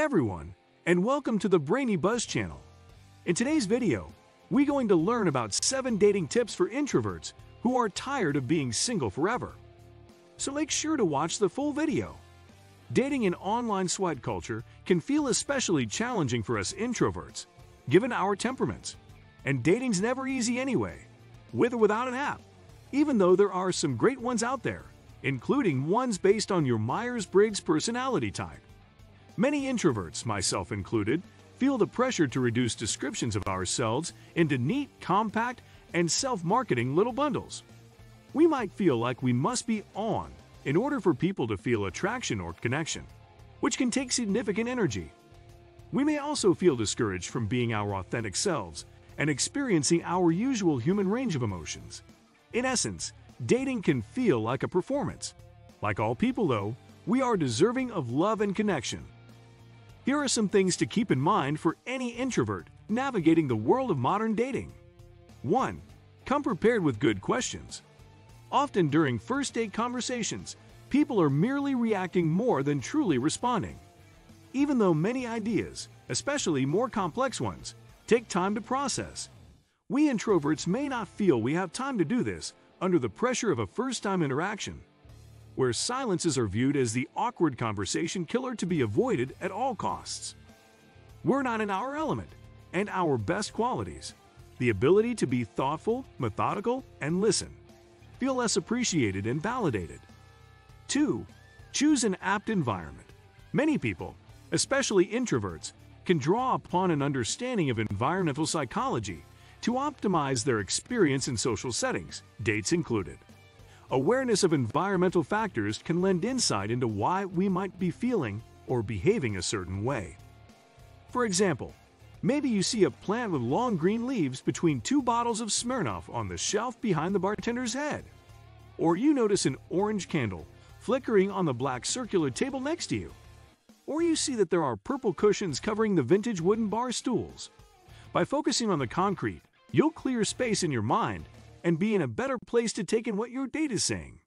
everyone, and welcome to the Brainy Buzz channel. In today's video, we're going to learn about 7 dating tips for introverts who are tired of being single forever. So make sure to watch the full video. Dating in online swipe culture can feel especially challenging for us introverts, given our temperaments. And dating's never easy anyway, with or without an app, even though there are some great ones out there, including ones based on your Myers-Briggs personality type. Many introverts, myself included, feel the pressure to reduce descriptions of ourselves into neat, compact, and self-marketing little bundles. We might feel like we must be on in order for people to feel attraction or connection, which can take significant energy. We may also feel discouraged from being our authentic selves and experiencing our usual human range of emotions. In essence, dating can feel like a performance. Like all people, though, we are deserving of love and connection. Here are some things to keep in mind for any introvert navigating the world of modern dating. 1. Come prepared with good questions. Often during first date conversations, people are merely reacting more than truly responding. Even though many ideas, especially more complex ones, take time to process, we introverts may not feel we have time to do this under the pressure of a first-time interaction, where silences are viewed as the awkward conversation killer to be avoided at all costs. We're not in our element and our best qualities, the ability to be thoughtful, methodical, and listen, feel less appreciated and validated. 2. Choose an apt environment. Many people, especially introverts, can draw upon an understanding of environmental psychology to optimize their experience in social settings, dates included. Awareness of environmental factors can lend insight into why we might be feeling or behaving a certain way. For example, maybe you see a plant with long green leaves between two bottles of Smirnoff on the shelf behind the bartender's head. Or you notice an orange candle flickering on the black circular table next to you. Or you see that there are purple cushions covering the vintage wooden bar stools. By focusing on the concrete, you'll clear space in your mind and be in a better place to take in what your date is saying.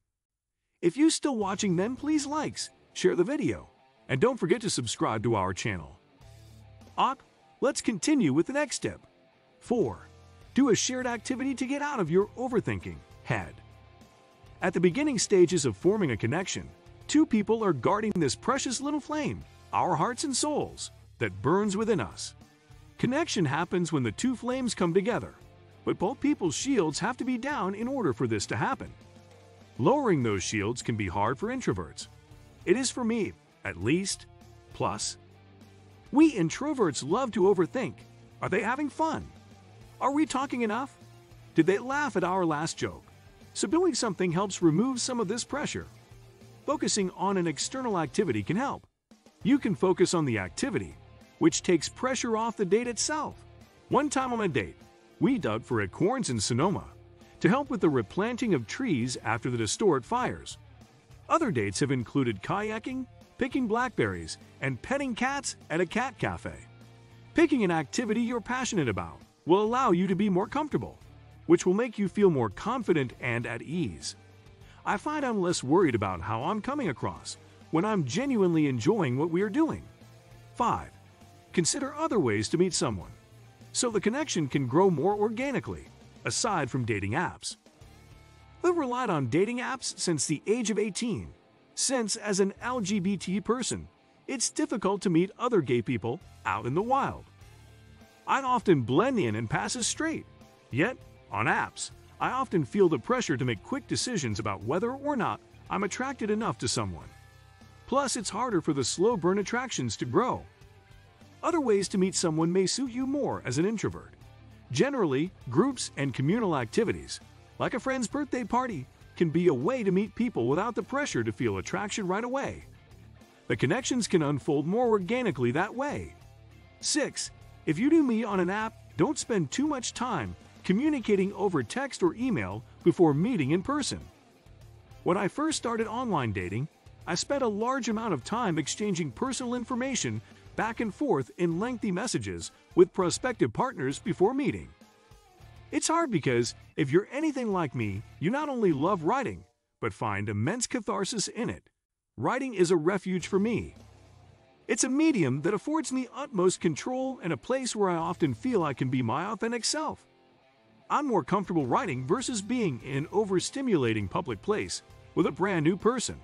If you're still watching then please likes, share the video, and don't forget to subscribe to our channel. Ok, let's continue with the next step. 4. Do a shared activity to get out of your overthinking head. At the beginning stages of forming a connection, two people are guarding this precious little flame, our hearts and souls, that burns within us. Connection happens when the two flames come together, but both people's shields have to be down in order for this to happen. Lowering those shields can be hard for introverts. It is for me, at least. Plus, we introverts love to overthink. Are they having fun? Are we talking enough? Did they laugh at our last joke? So doing something helps remove some of this pressure. Focusing on an external activity can help. You can focus on the activity, which takes pressure off the date itself. One time on a date, we dug for acorns in Sonoma to help with the replanting of trees after the distort fires. Other dates have included kayaking, picking blackberries, and petting cats at a cat cafe. Picking an activity you're passionate about will allow you to be more comfortable, which will make you feel more confident and at ease. I find I'm less worried about how I'm coming across when I'm genuinely enjoying what we are doing. 5. Consider other ways to meet someone so the connection can grow more organically, aside from dating apps. We've relied on dating apps since the age of 18, since as an LGBT person, it's difficult to meet other gay people out in the wild. I'd often blend in and pass as straight, yet, on apps, I often feel the pressure to make quick decisions about whether or not I'm attracted enough to someone. Plus, it's harder for the slow burn attractions to grow other ways to meet someone may suit you more as an introvert. Generally, groups and communal activities, like a friend's birthday party, can be a way to meet people without the pressure to feel attraction right away. The connections can unfold more organically that way. 6. If you do meet on an app, don't spend too much time communicating over text or email before meeting in person. When I first started online dating, I spent a large amount of time exchanging personal information back and forth in lengthy messages with prospective partners before meeting. It's hard because if you're anything like me, you not only love writing, but find immense catharsis in it. Writing is a refuge for me. It's a medium that affords me utmost control and a place where I often feel I can be my authentic self. I'm more comfortable writing versus being in an overstimulating public place with a brand new person.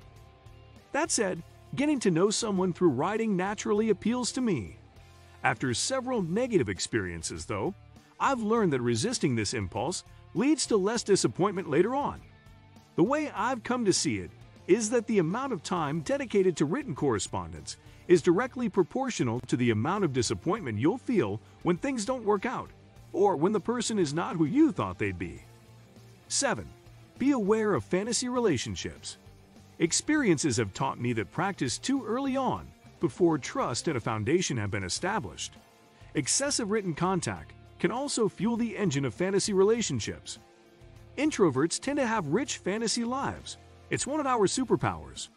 That said, getting to know someone through writing naturally appeals to me. After several negative experiences, though, I've learned that resisting this impulse leads to less disappointment later on. The way I've come to see it is that the amount of time dedicated to written correspondence is directly proportional to the amount of disappointment you'll feel when things don't work out or when the person is not who you thought they'd be. 7. Be aware of fantasy relationships. Experiences have taught me that practice too early on, before trust and a foundation have been established. Excessive written contact can also fuel the engine of fantasy relationships. Introverts tend to have rich fantasy lives. It's one of our superpowers.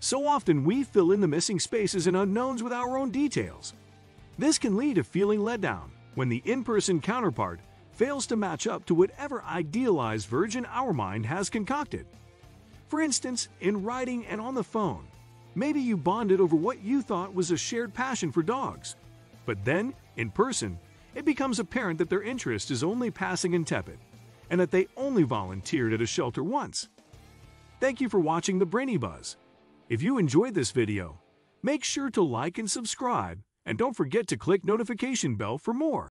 So often we fill in the missing spaces and unknowns with our own details. This can lead to feeling let down when the in-person counterpart fails to match up to whatever idealized version our mind has concocted. For instance, in writing and on the phone, maybe you bonded over what you thought was a shared passion for dogs. But then, in person, it becomes apparent that their interest is only passing and tepid, and that they only volunteered at a shelter once. Thank you for watching the Brainy Buzz. If you enjoyed this video, make sure to like and subscribe, and don't forget to click notification bell for more.